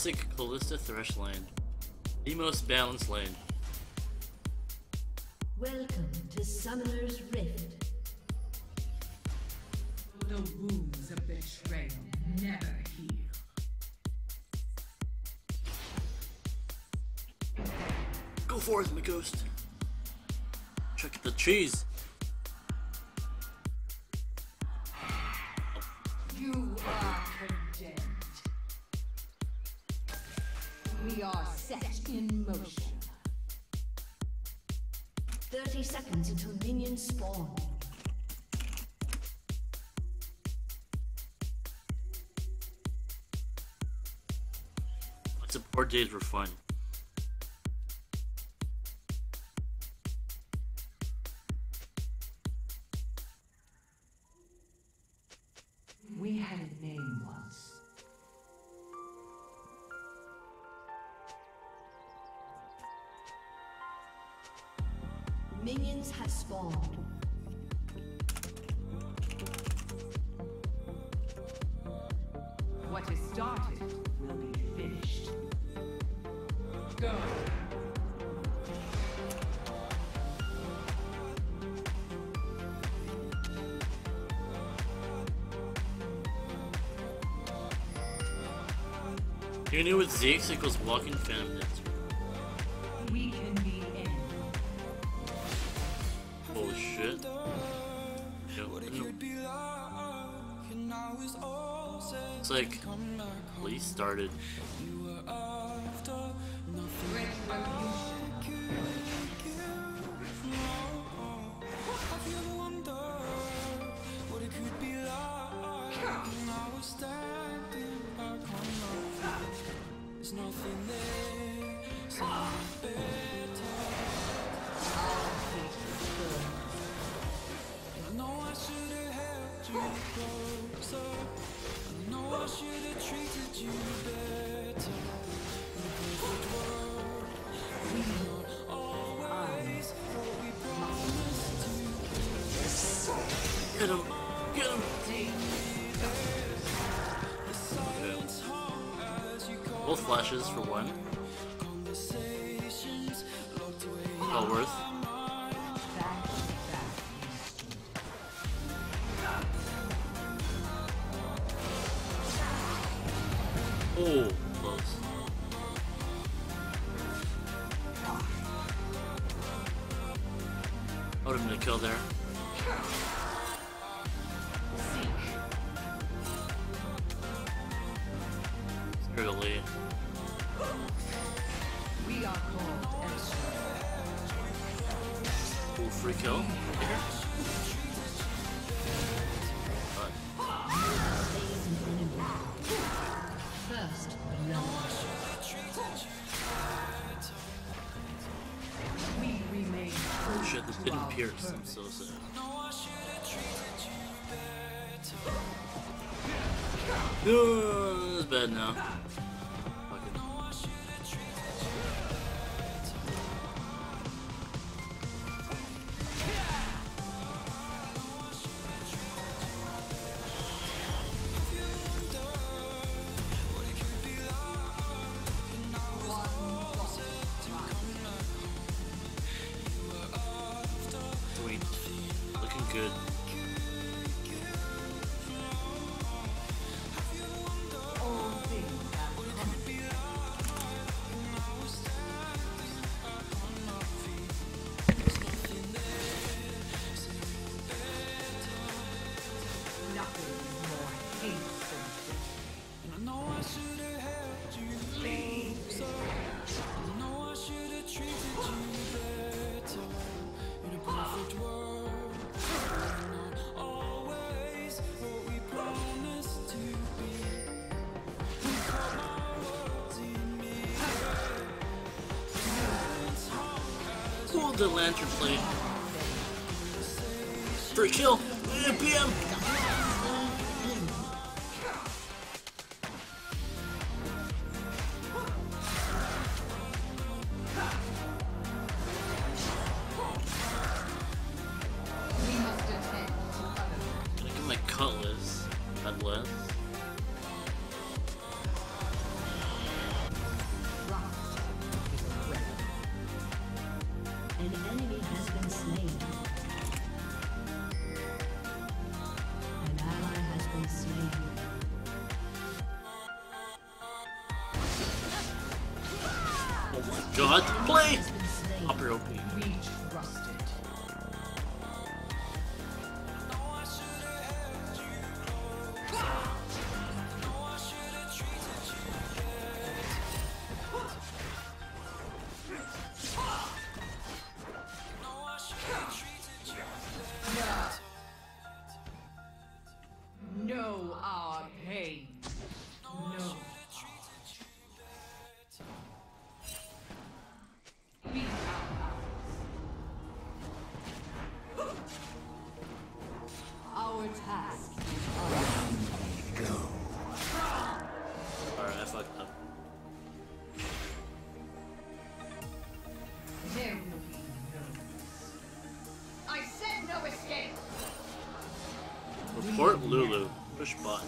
classic Kalista Thresh lane. The most balanced lane. Welcome to Summoner's Rift. The wounds of betrayal never heal. Go forth, my ghost. Check the cheese. Are set in motion. 30 seconds until minions spawn. Support days were fun. Knew with Zeke equals walking phantom dancer. We can be any. Holy oh, shit. Yo, It's like police started. Both for one. Well worth. Oh, didn't pierce. I'm so sad. No, it's bad now. The lantern plate. Free kill. Yeah, god, play! Push bot.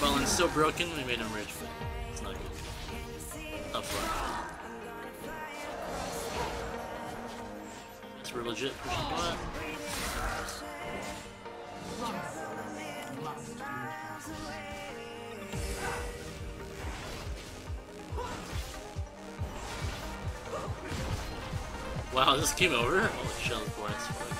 Balance so broken, we made him rage quit. It's not good. Up front. Yes, we're legit pushing bot. Wow, this came over? Shit, the points.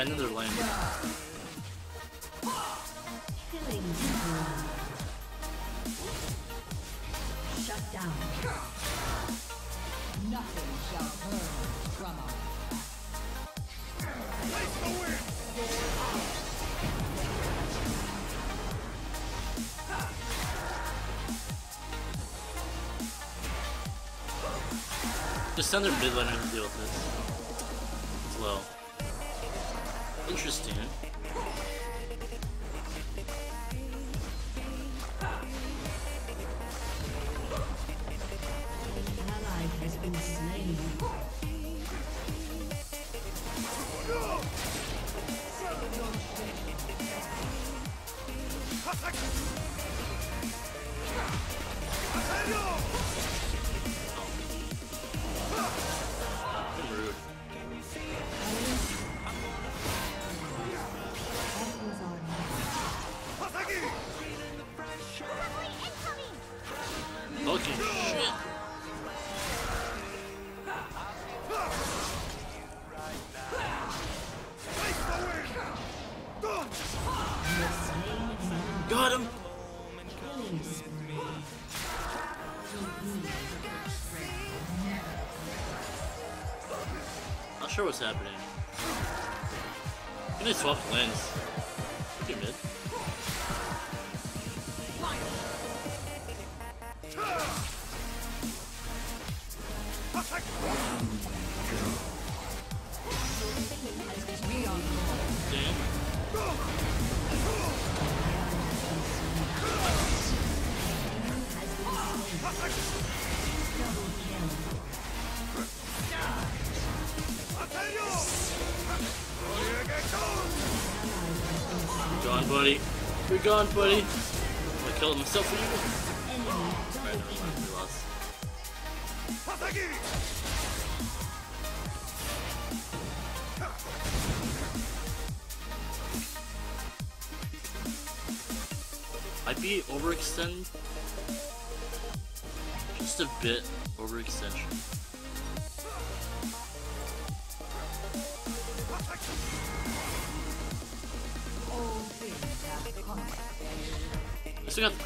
It's abandoned their lane. Shut down. Nothing shall burn from our Just send their mid laner to deal with this. As well. Interesting. What's happening. Can they swap lanes? Buddy. You're gone, buddy. I killed myself for you. Enemy Right, double never kill. mind. We lost. I'd be overextend. Just a bit overextension. Still got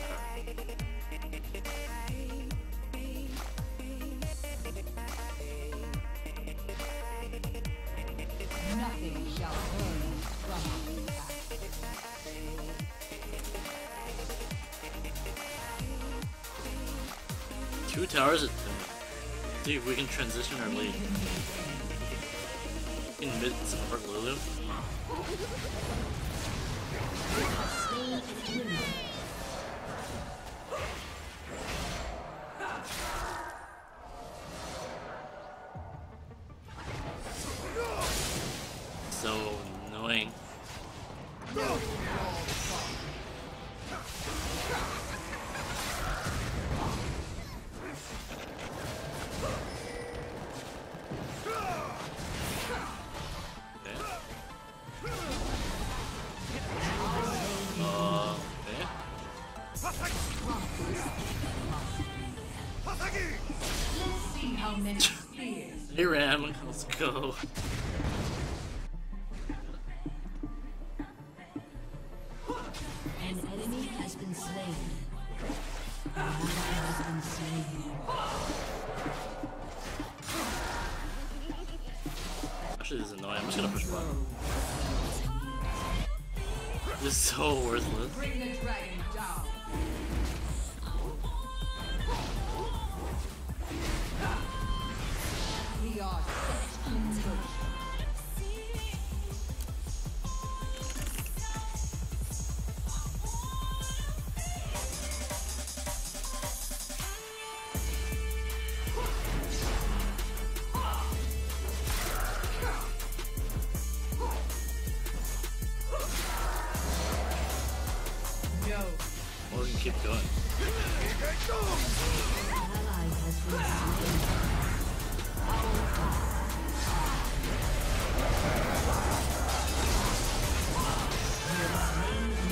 two towers at See if we can transition our lead. In mid support Lulu. go.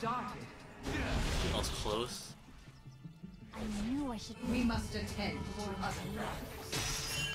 started. Was close. I knew I should. We must attend to other matters.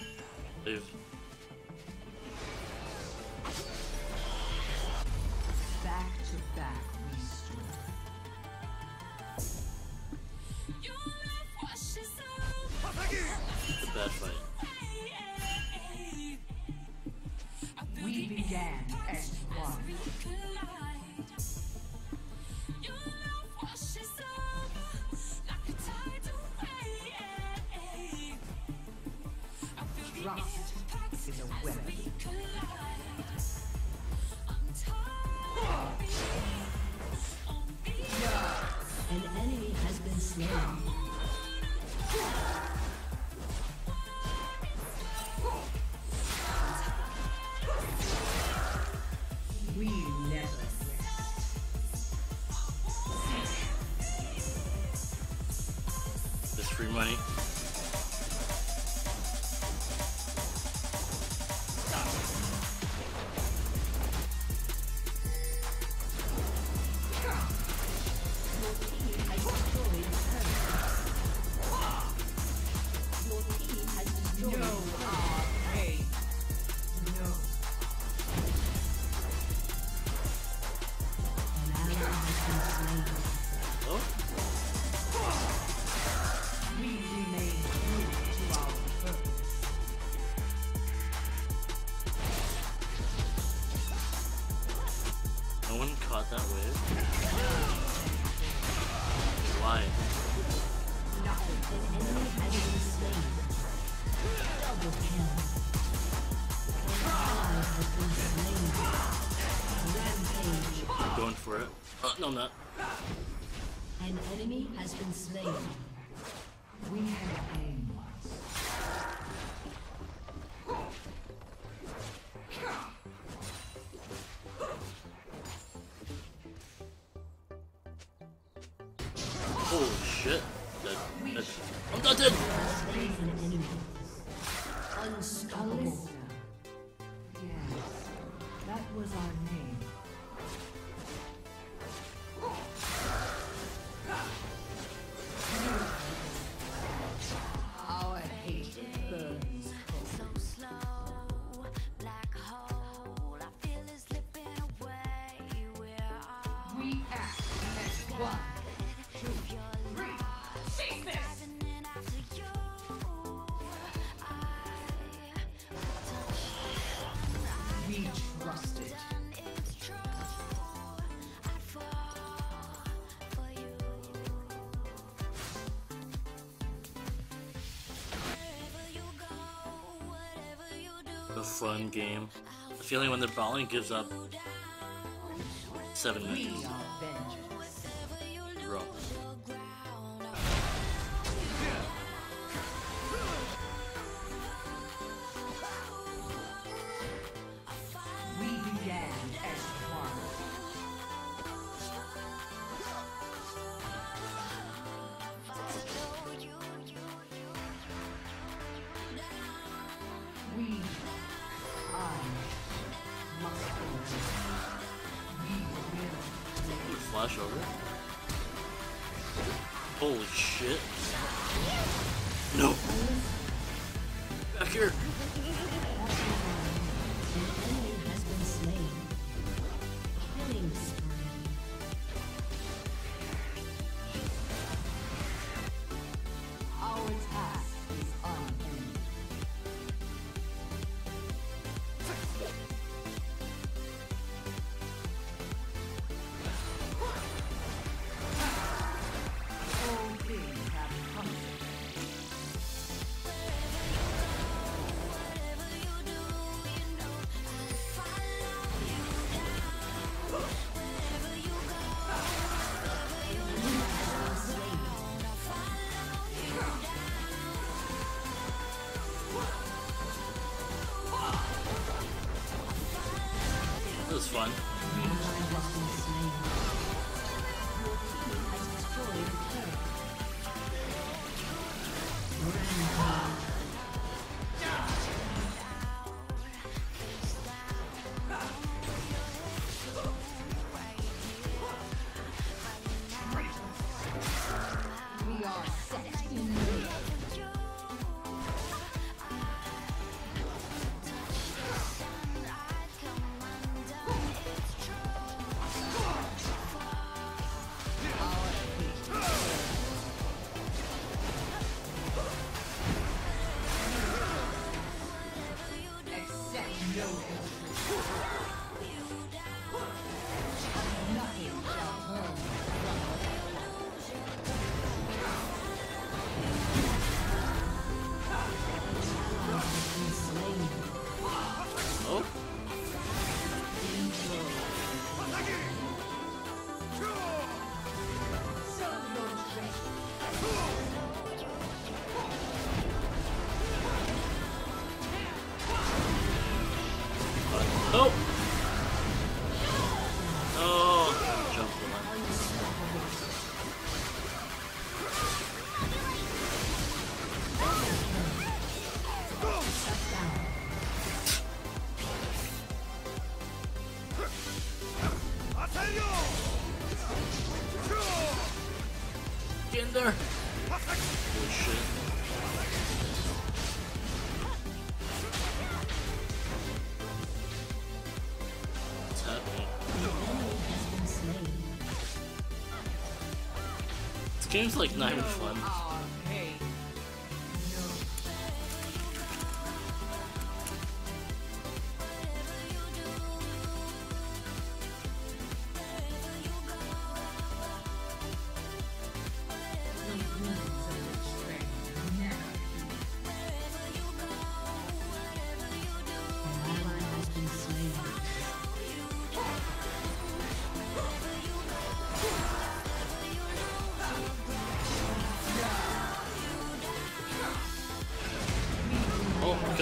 tax-free money. No one caught that wave. Why? I'm going for it. Uh, no, I'm not. An enemy has been slain. We have a Unstoppable. Yes, that was our name. a fun game. I feel like when the balling gives up seven minutes. No. Back here. one. game's like not even fun.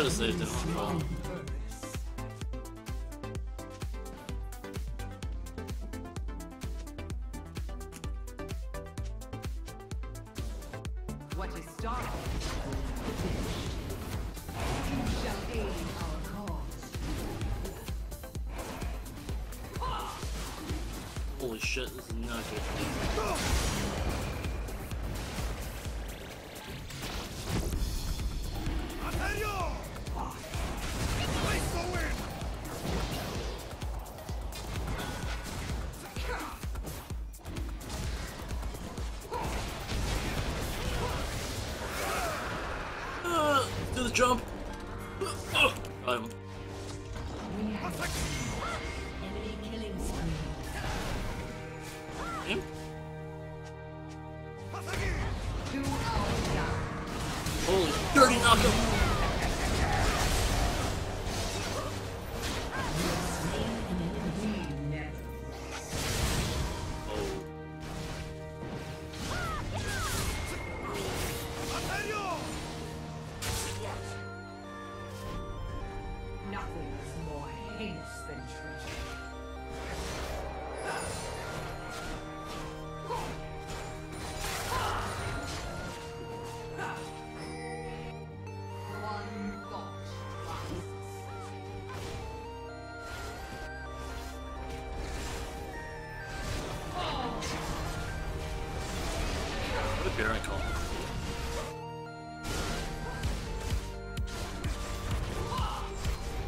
should have saved it on. What is started You shall aid our cause. Holy shit, this is not good.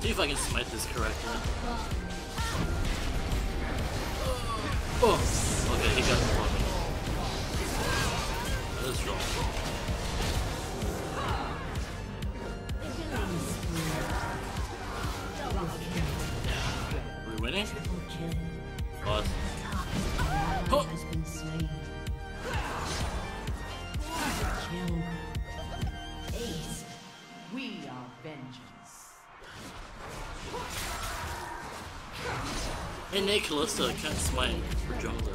See if I can smite this correctly. Oh! Okay, he got the one. That is wrong. Killing We're we winning? Boss. Oh. Hey, Nate Kalista can't smite for jungler.